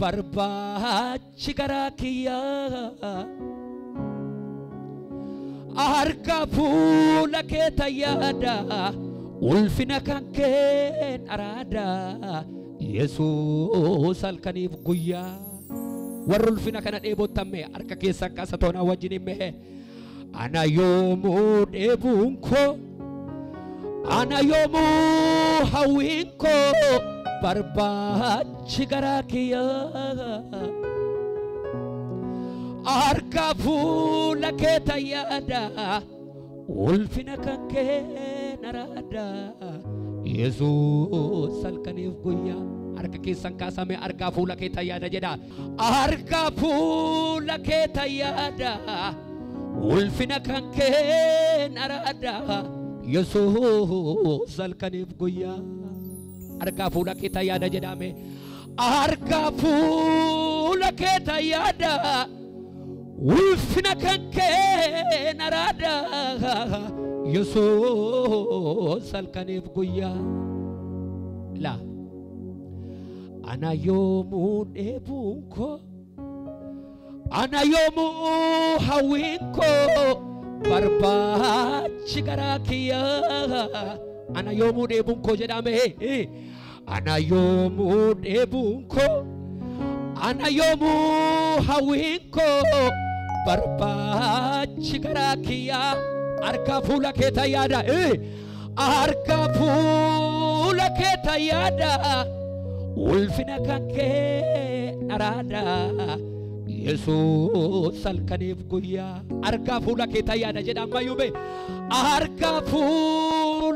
बर्बाद करा किया आर का फूल के तैयारा उल्फिन कंके अरादा yesus halkaniif guyyaa warra ulfina kana dheebottamme harka keessan kaasa toonaa wajjin himme ana yoomuu dheebuun koo ana yoomuu hawwiin koo बर्बाद करा किया और का फूल के तैयारा उल्फिन के नरादा येसूस सलकनीफ गुया arka keessan kaasame argaa fuula keetaa yaada jedha arka fuula keetaa yaada ulfina kan keen araada yesuus halkaniif guyyaa harka fuula kee tayyaada jedhame harka fuula kee tayyaada ulfina kan kee naraada yesuus halkaniif guyyaa la ana yoomuu dheebuun koo ana yoomuu hawwiin koo ana yoomuu dheebuun koo jedhame ana yoomuu dheebuun koo ana yoomuu hawwiin koo barbaachi garaa kiyyaa harka fuula kee tayyaada harka fuula kee tayyaada ulfina kan kee naraada yesuus halkaniif guyyaa harka fuula kee tayyaada jedha ammayyume harka fuula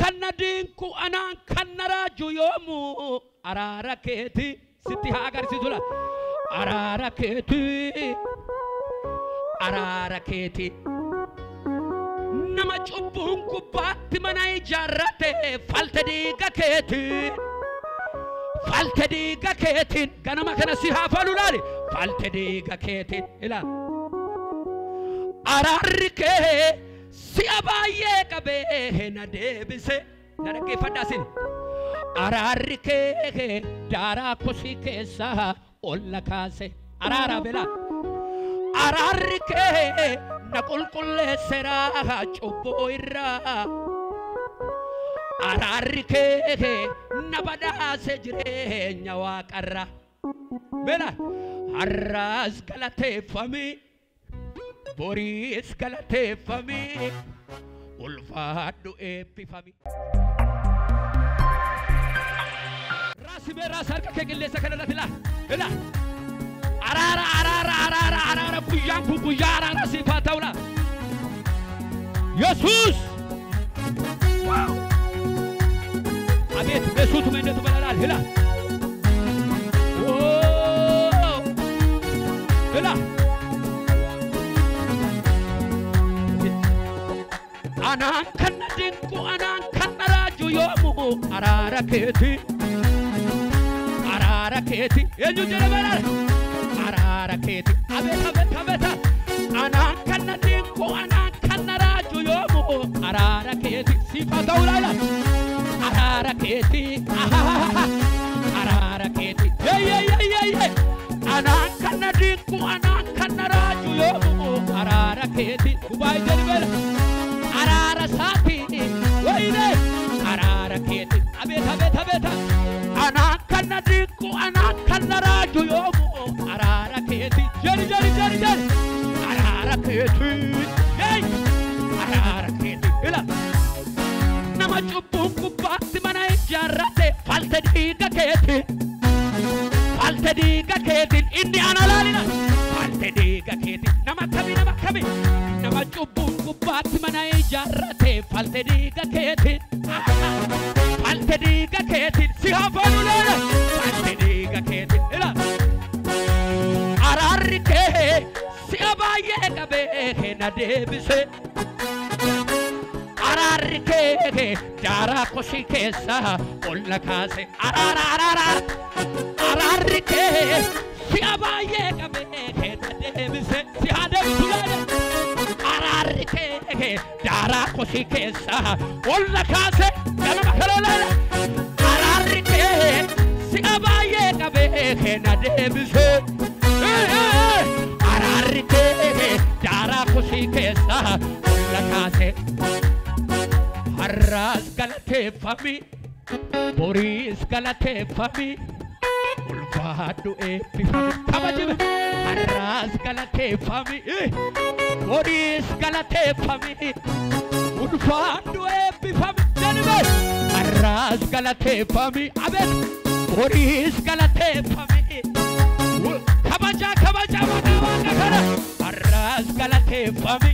kan na diinku anaan kan na raaju yoomu araara keeti sitti haa agarsiisu la araara keeti araara keeti nama cubbuun gubbaatti mana ijaarrate falte diiga keetiin falte diiga keetiin ganama kana si haa falu laali falte diiga keetiin ila araarri kee si'a baay'ee qabee na deebise na dhaggeeffadhaa sin araarri kee daaraa kosii keessaa ol na kaase araara belaa araarri kee na qulqulleessera cubbuu irraa araarri kee na badhaase jireenya Vela, arrasca la tefami, borisca la tefami, ulfado epifami. Rasi beras harka kegilesa kanala tila, vela. Arara arara arara arara buyan bu buyan arara sifataula. Yesus. Wow. አቤት በሱቱ መንደቱ በላላል ህላ ብላ አናን ከነ ድንቁ አናን ከነ ራጁ ዮሙ አራረ ኬቲ አራረ ኬቲ የኙ ጀረበራ አራረ ኬቲ አቤት አቤት አቤት አናን ከነ ድንቁ አናን ከነ ራጁ ዮሙ አራረ ኬቲ ሲፋታው ላላ አራረ ኬቲ አራረ ኬቲ የየየየየ anaan kana diinku anaan kana raaju yoo araara keeti gubaa jalbela araara saatiini wayine araara keeti abeet abeet abeet anaan kana diinku anaan kana raaju yoo araara keeti jari jari jari jari araara keeti hey araara keeti ila nama cubbuun gubbaatti mana ijaarrate falte dhiiga keeti. Dhiiga keetiin inni ana laalina falte dhiiga keetiin nama kami nama kami nama cubbuun gubbaatti mana ijaarrate falte dhiiga keetiin falte dhiiga keetiin si hafaanu leena falte dhiiga keetiin ila araarri kee si'a baay'ee qabee na deebise करके गे प्यारा खुशी के सह उन से are are are के सियाबा ये कबे गे देव से सियादे सुगा आर आर के गे खुशी के सह उन से चलो चलो ले। आर के सियाबा ये कबे गे ना से galateeffami boriis galateeffami ulfaadhu eebbifami kabajime har'aas galateeffami boriis galateeffami ulfaadhu eebbifami jedhime har'aas galateeffami abeet boriis galateeffami kabajaa kabajaa maqaa waaqa kana har'aas galateeffami boriis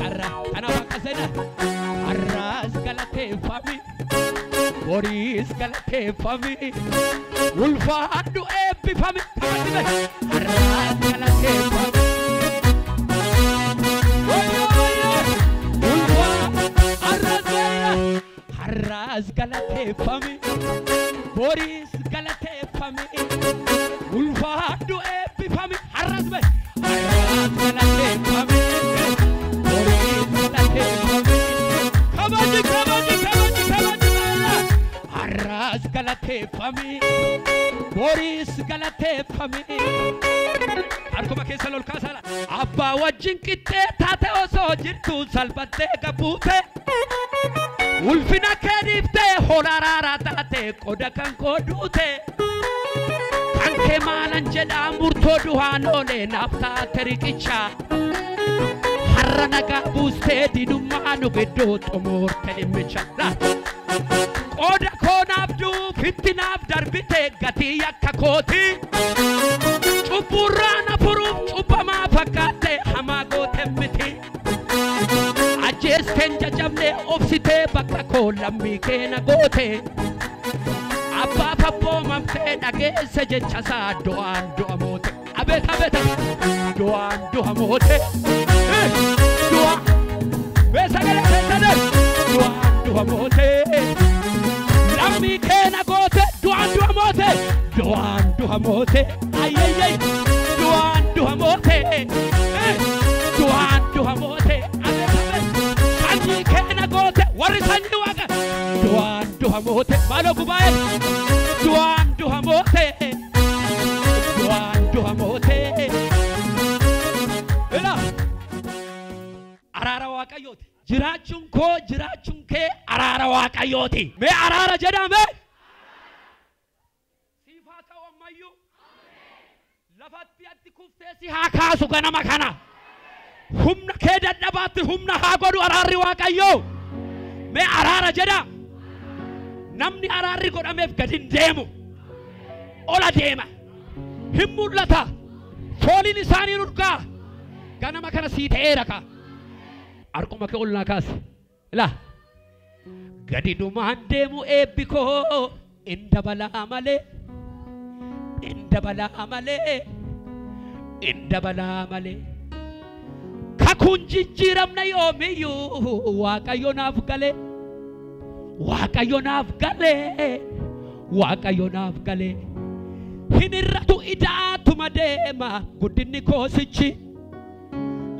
qarra kanaaf akkasana har'aas galateeffame boriis galateeffame ulfaadhu eebbifame kabajime har'aas galateeffame. har'aas galateeffame boriis galateeffame ulfaadhu eebbifame har'aas galateeffame. Galateeffami boriis galateeffami harkuma keessa lol kaasala abbaa wajjin qixxee taate osoo jirtu salphattee gabbuute ulfina kee dhiiftee holaraaraa taate qoda kan koo duute kan kee maalan jedhaa murtoo duhaan oolee naaf taate riqicha har'a nagaa buustee didummaa nu gidduu xumuurte dhimmicha qooda koo naaf duuf itti naaf darbite gatii yakka kooti cubburraa na furuuf cubbamaa fakkaatte hamaa goote miti ajjeesteen jajabnee obsitee bakka koo lammii keena goote abbaaf abboomamtee dhageesse jechasaa du'aan du'a moote abeet abeet du'aan du'a moote Eh, du'a mee sagalee keessanii du'aan du'a moote lammii du'a moote du'aan du'a moote ayyayyay du'aan du'a moote Eh, du'aan du'a moote abeet abeet sanyii keena goote warri sanyii waaqa du'aan du'a moote maaloo gubaa'e waaqayyooti mee araara jedhame siif haa ta'u ammayyuu lafatti atti kuftee si haa kaasu ganama kana humna kee dadhabaatti humna haa godhu araarri waaqayyoo mee araara jedha namni araarri godhameef gadi hin deemu ola deema hin mul'ata fooliin isaanii urgaa ganama kana sii ta'eera ka harkuma kee ol naa kaase ilaa gadi dhumaan deemu eebbi koo in dabalaa malee in dabalaa malee in dabalaa malee kakuun jijjiiramna yoomiyyuu waaqayyo naaf galee waaqayyo naaf galee waaqayyo naaf galee hin irratu idaatuma deema guddinni koosichi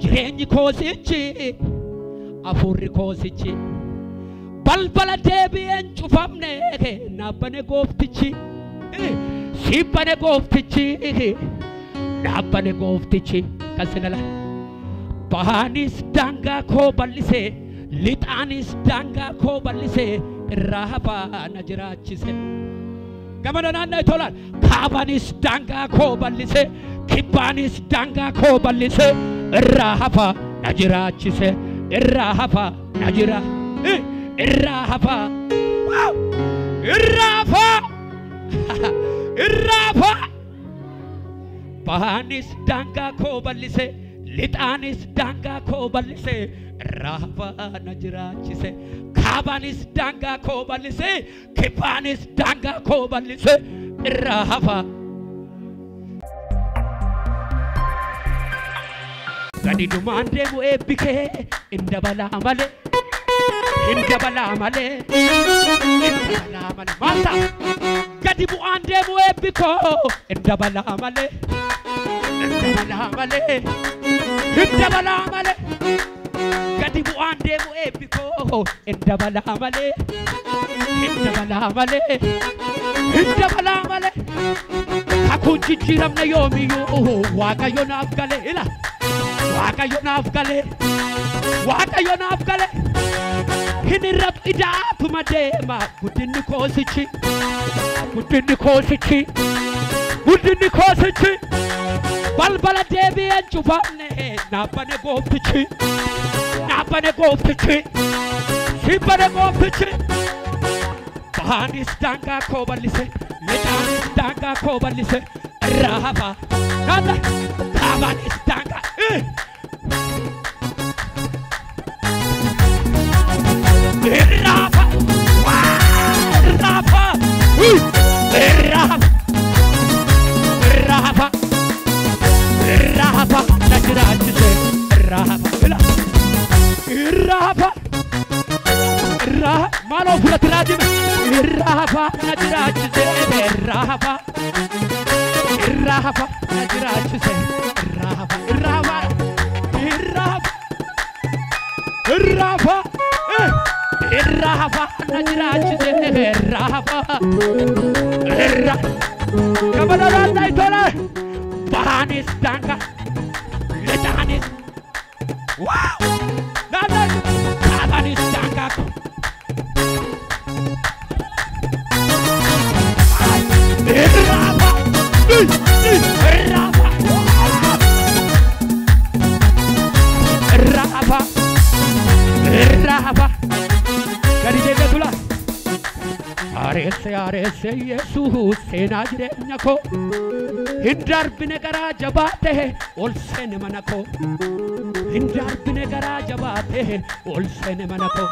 jireenyi koosichi afurri koosichi balbala deebi'een cufamne naabbane gooftichi siibbane gooftichi naabbane gooftichi kasinala bahaanis daangaa koo bal'isee lixaanis daangaa koo bal'isee irraa hafaa na jiraachise gamana naanna'e tolaan kaabanis daangaa koo bal'ise kibbaanis daangaa koo bal'ise irraa hafaa na jiraachise irraa hafaa na jira irraa hafaa irraa hafaa irraa hafaa bahaanis daangaa koo bal'ise lixaanis daangaa koo bal'ise irraa hafaa na jiraachise kaabaanis daangaa koo bal'ise kibbaanis daangaa koo bal'ise irraa hafaa gadi dhumaan deemu eebbi kee in injabala male injabala male mata. Gadi bu ande mu epiko injabala male injabala gadi bu ande mu epiko injabala male injabala male injabala male hakun jijjiramne yoomiyyuu waaqayyo naaf gale ila. Waaqayyo naaf gale waaqayyo naaf gale hin irratu idaatuma deema guddinni koosichi guddinni koosichi guddinni koosichi balbala deebi'een cufamne naabbane gooftichi naabbane gooftichi sibbane gooftichi bahaanis daangaa koo bal'ise lixaanis daangaa koo bal'ise irraa hafaa naanna Hit it off. Maharaj Rama Rama Rama Rama Rama stanga. Areesse areesse Yesuus seenaa jireenya koo hin darbine garaa jabaa ta'e ol seene mana koo hin darbine garaa jabaa ta'e ol seene mana koo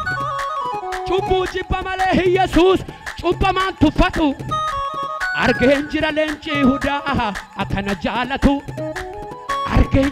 cubbuu jibba malee hin Yesuus cubbamaan tuffatu argeen jira leenci hudaa akkana jaalatu argeen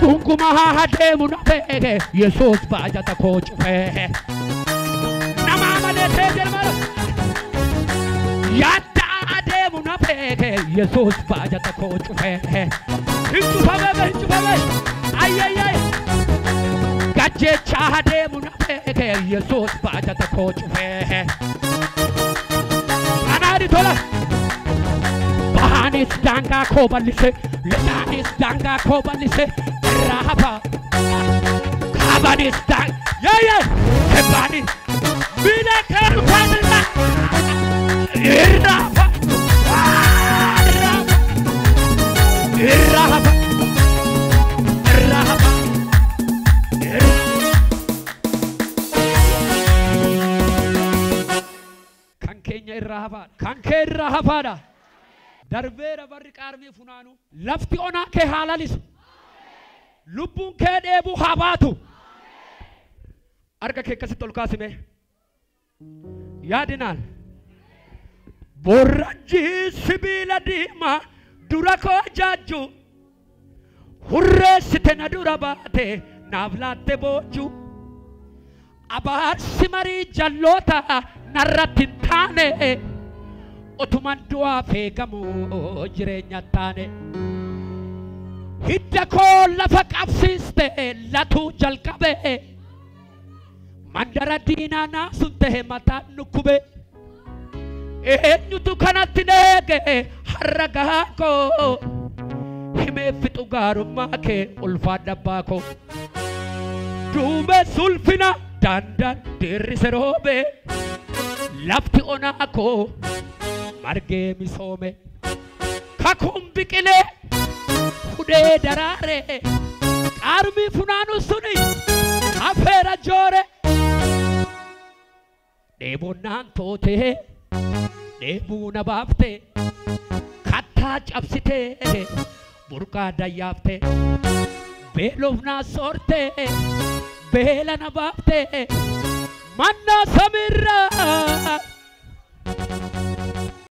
hin Yesuus cubbamaan tuffatu argeen jira leenci hudaa akkana jaalatu arge harka kee ol kaasa akkasina gungumaa adeemu nafe Yesuus baajata koo cufee wayyaayye gungumaa haa deemu na beeke Rahaba. Kabani stan. Yeah, yeah. Kabani. Mina karu kanila. Irrahaba. Irrahaba. Irrahaba. Kankenya irrahaba. Kanke irrahabada. Darbee rabarri qaarmee funaanu lafti ona ke haalaalisu. Sibiila diimaa dura koo jaajju hurreessite na dura baate naaf laatte boojjuu abaarsi marii jalloota narratti hin taane otuman du'aa feegamu jireenya taane hidda koo lafa qabsiiste latuu jalqabe mandara diinaa naasun tahe mataan nukkube eenyutu kanatti dheege har'a gahaa koo fixu gaarummaa kee duume sulfina dandaan dirrise roobe lafti onaa koo margee misoome kakuun fude darare. Armi funano suni afera giore debunan tote debuna bafte katta cabsite burqa dayyafte beelofna sorte beelana bafte manna samirra